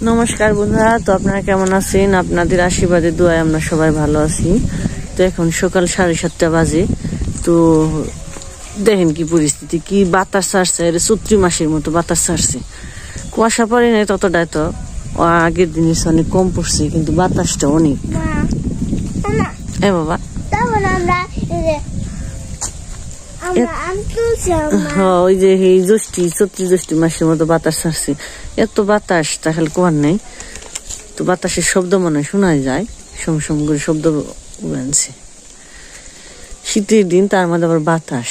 নমস্কার বন্ধুরা তো আপনারা কেমন আছেন? আপনাদের আশীর্বাদে দোয়ায় আমরা সবাই ভালো আছি। তো এখন সকাল সাড়ে সাতটা বাজে। তো দেখেন কি পরিস্থিতি কি বাতাস ছাড়ছে এটা চৈত্রি মাসের মতো বাতাস ছাড়ছে কুয়াশা পড়ে নাই ততটাই তো। আগের জিনিস অনেক কম পড়ছে কিন্তু বাতাসটা অনেক। এ বাবা তখন আমরা এই যে আমরা আম তুলছিলাম মা। হ্যাঁ, ওই যে এই মাসের মতো বাতাস ছাড়ছে এত বাতাস তা খালি নেই? তো বাতাসের শব্দ মনে যায়। সম সম করে শব্দ শীতের দিন, তার মধ্যে আবার বাতাস।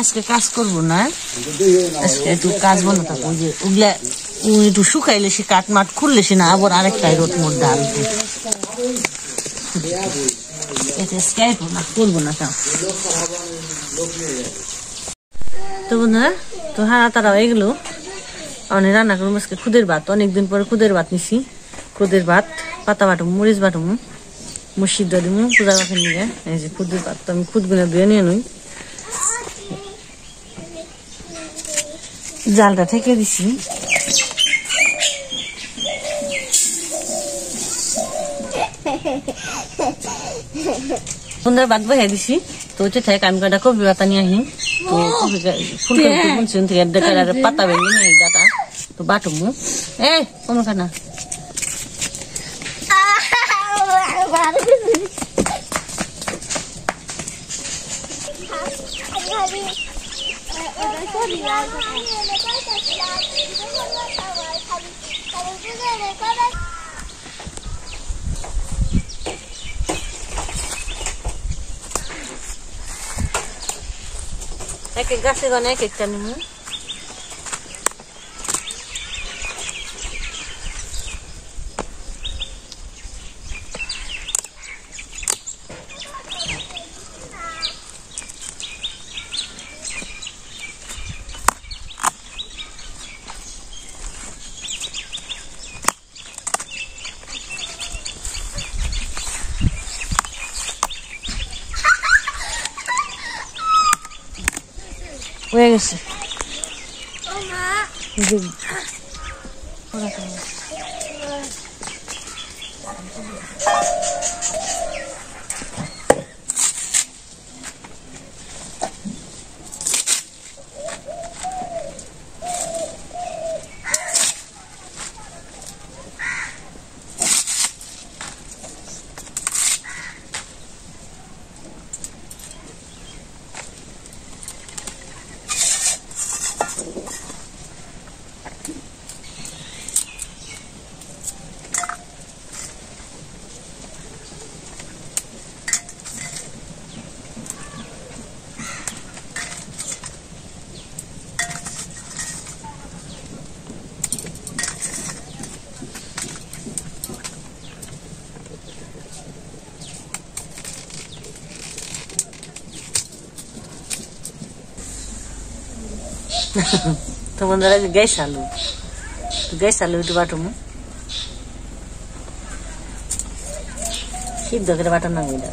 আজকে কাজ করব না। আজকে একটু কাজ বন্ধ থাকব যে একটু শুকাইলে সে কাঠ মাঠ খুললে সে না, আবার আরেকটা রোদ মোট ডাল না তো তারা হয়ে অনেক রান্না আজকে খুদের ভাত, অনেকদিন পরে খুদের ভাত নিছি। খুদের ভাত, পাতা বাটুম, মরিচ বাটুম মুসিদ দিমু পূজা পাখি নিয়ে। এই যে খুদের ভাত তো আমি খুদগুলো ধুয়ে নিয়ে নই। জালটা থেকে দিছি সুন্দর বাদ বহে দিছি তো ওইটা থেকে আমি কাটা কবি পাতা নিয়ে আহি তো ফুলকপি থেকে পাতা ভেঙে নিয়ে দাদা তো বাটুমু এ কোনো খানা এক এক গাছে গনে এক একটা নিমু হয়ে গেছে এই তো বন্ধুরা যে গ্যাস আলু তো গ্যাস আলু একটু বাটুম সিদ্ধ করে বাটার না ওইটা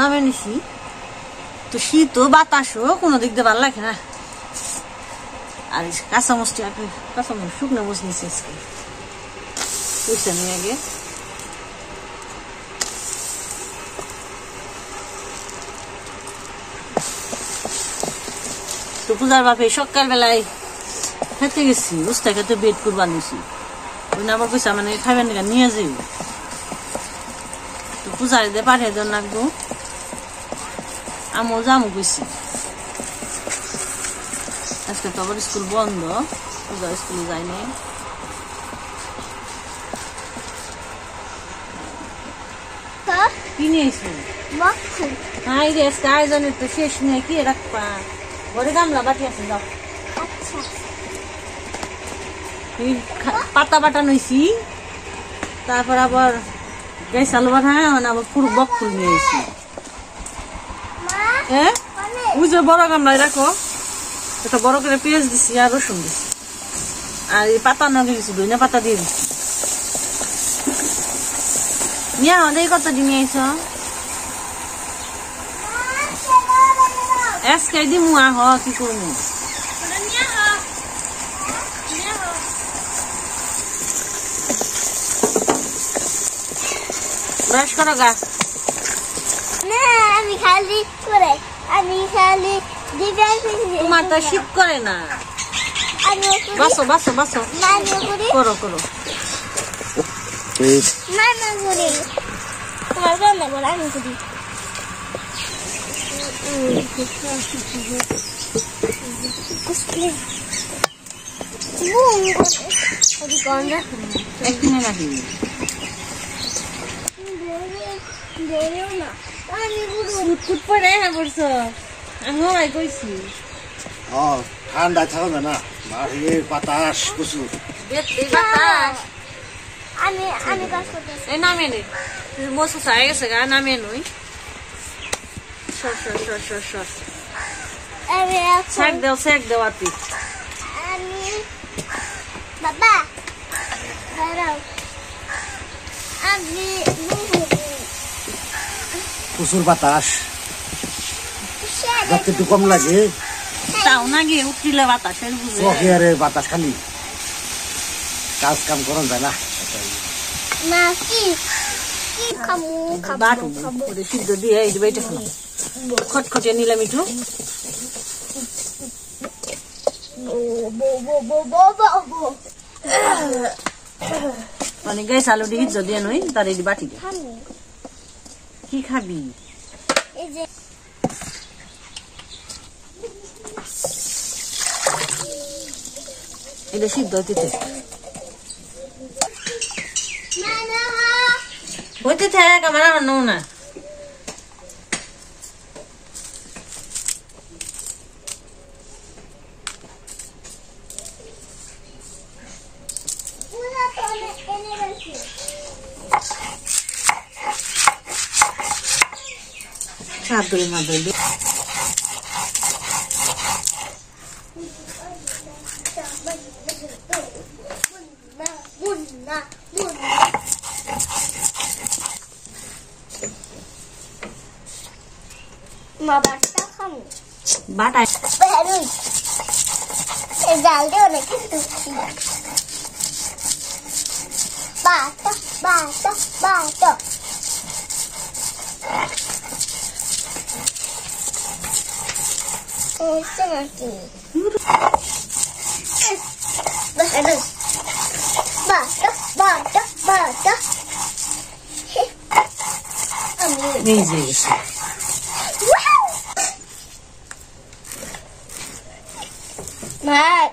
নামে নিছি তো শীতও বাতাসও কোনো দিক দিয়ে ভালো লাগে না। আর কাঁচা মস্তি আপনি কাঁচা মস্তি শুকনো মস নিছি আজকে। বুঝছেন আগে। তো পূজার বাপে সকালবেলায় খেতে গেছি উস্তা খেতে বেড করবার নিছি ওই না আবার পয়সা মানে খাবেন নিয়ে যাই তো পূজার দিয়ে পাঠিয়ে দেন লাগবো। আমিও যামু গেছি আজকে তো আবার স্কুল বন্ধ পূজা স্কুলে যায়নি কি নিয়েছি মক্কু হাই রে আজকে আয়োজনের তো শেষ নেই কি রাখবা ঘরে গামলা বাটি আছে যাও পাতা বাটা নইছি তারপর আবার বাটা মানে আবার পুরো বক ফুল নিয়ে এসেছি মা হ্যাঁ? ওই যে বড় গামলায় রাখো। একটা বড় করে পেঁয়াজ দিছি আর রসুন দিছি। আর এই পাতা নগে দিছি ধনিয়া পাতা দিয়ে দিছি। নিয়ে আমাদের কত নিয়ে আইছ? আজকে দিমু, আহ, কি করব ব্রাশ করো গা। না আমি খালি করে আমি খালি তোমার তো শীত করে না। বাসো বাসো বাসো। করো। করো নানা করি। তোমার রান্না করে আমি করি না একদিনে দেরেও না। আমি বুড়ো কুট পরে হ্যাঁ বলছো আমি হয় কইছি ও ঠান্ডা থাকবে না বাড়ির বাতাস প্রচুর বেতে বাতাস আমি আমি কাজ করতেছি এই নামে নে মশু সাই গেছে গা নামে নই সর সর সর সর সর আমি শেক এখন দেও শেক দেও আতি আমি বাবা দাঁড়াও আমি প্রচুর বাতাস যাতে একটু কম লাগে তাও না গিয়ে উঠিলে বাতাসের বুঝে চকের বাতাস খালি কাজ কাম করা যায় না মা কি কি খামু খাবো বাটু খাবো ওদের সিদ্ধ দিয়ে এই যে বেটে ফেলাম খটখটে নিলাম একটু বো বো বো বো বো বো বো মানে গ্যাস আলু দিয়ে ইজ্জত দিয়ে নই তার এই যে বাটি দে খামু কি খাবি? এই যে এটা সিদ্ধ হইতে হইতে থাক আমার আমার নৌ না পুরা তো এনে এনে গেছি সাত ধরে মা ধরে মুন্না মুন্না মুন্না মা বাচ্চা খামু বাটায় বেরুই এই জাল দিয়ে অনেক কিছু বাটা বাটা বাটা হচ্ছে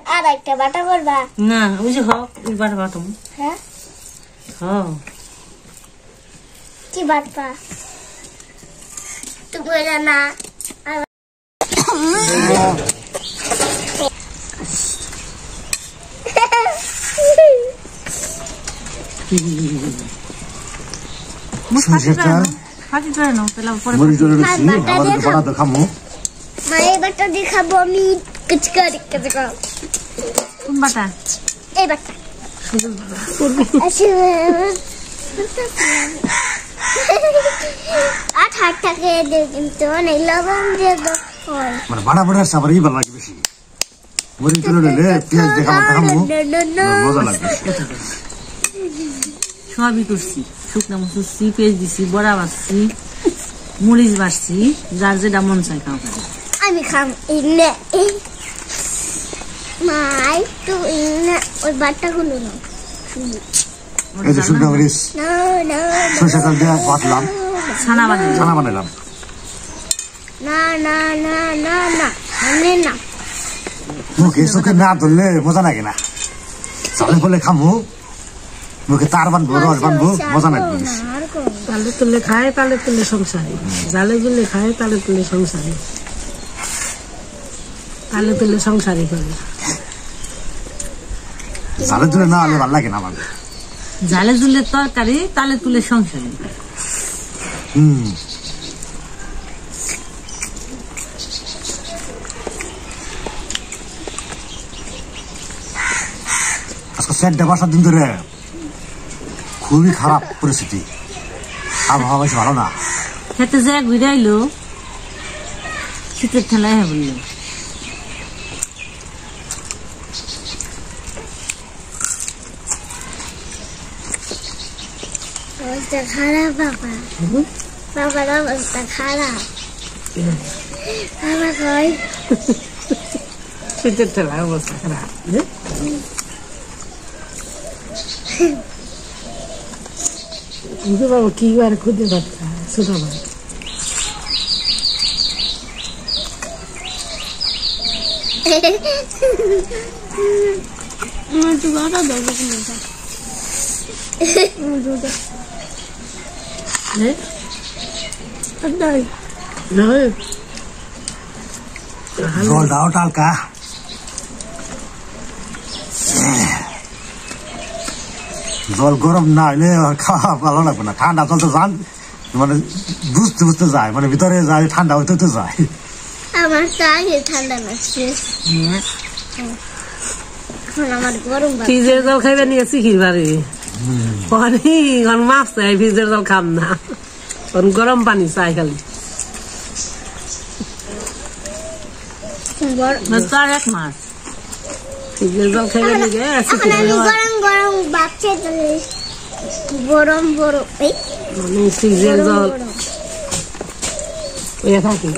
আর একটা বাটা করবা না, ওই হোক ওই বাটা বাটম হ্যাঁ হ কি বাটবা তুমি জানা আর বাটা আমি বাটা এই বাটা আচ্ছা হাট টাকা দিয়ে কিন্তু অনেক লবণ দিয়ে হয় মানে বাড়া বাড়া এই ভালো লাগে বেশি। মরিচ তুলে নিলে পেঁয়াজ দিয়ে খাবার খাব মজা লাগবে সবই করছি। শুকনা মুসুরছি পেঁয়াজ দিছি বড়া বাড়ছি মরিচ বাড়ছি যার যেটা মন চায় খাও আমি খাম ইনে। মাই তো ইনে ওই বাটটা গুলো না। এই যে শুকনো মরিচ। না তেল দিয়ে বাটলাম। ছানা বানিয়ে ছানা বানাইলাম না না না না না মানে না মুখে চোখে না ধরলে মজা লাগে না চালে বলে খামু মুখে তার বানবো রস বানবো মজা লাগবে তালে তুলে খায় তালে তুলে সংসারে জালে তুলে খায় তালে তুলে সংসারে তালে তুলে সংসারই করে চালে তুলে না হলে ভালো লাগে না আমার জালে জুলে তরকারি তালে তুলে সংসারে হুম আজকে চারটে বাসার দিন ধরে। খুবই খারাপ পরিস্থিতি। আবহাওয়া বেশি ভালো না। খেতে যায় ঘুরে আইলো শীতের ঠেলায় হ্যাঁ বলল। অবস্থা খারাপ বাবা। বাবার অবস্থা খারাপ। বাবা কই? শীতের অবস্থা খারাপ হ্যাঁ? কিন্তু বাবা কি আর খুঁজে পাচ্ছা ছোট ভাই আমার তো বড় দেখো কিন্তু হ্যাঁ নাই নয় জল দাও টালকা জল গরম না হলে খাওয়া ভালো লাগবে না। ঠান্ডা জল তো যান মানে বুঝতে বুঝতে যায় মানে ভিতরে যায় ঠান্ডা হইতে তো যায়। আমার তো আগে ঠান্ডা লাগছে। এখন আমার গরম লাগছে। ফ্রিজের জল খাইবে নিয়ে শিখির বাড়ি। পানি মাছ চাই ফ্রিজের জল খাম না। এখন গরম পানি চাই খালি। গরম এক মাস ফ্রিজের জল খাইবে এখন শিখির আমি গরম গরম বাচ্চা গরম গরম এই আমি ফ্রিজের জল। গরম। থাকি।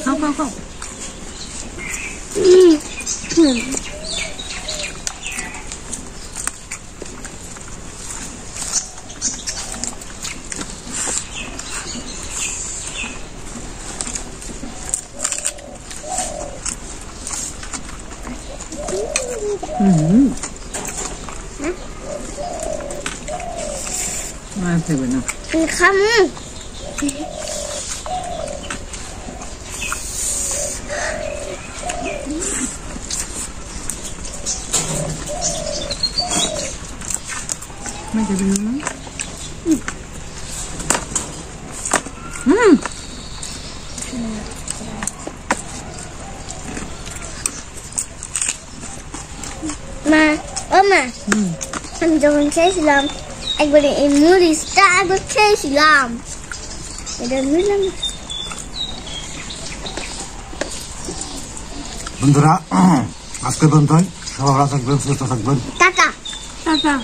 খাও খাও খাও। อืมมาเสร็จแล้วนะ เป็นคำ না খাবে না হুম মা ও মা আমি যখন খেয়েছিলাম একবারে এই মুড়িটা একবার খেয়েছিলাম এটা বুঝলাম না। বন্ধুরা আজকে পর্যন্ত সবাই ভালো থাকবেন সুস্থ থাকবেন। Tata tata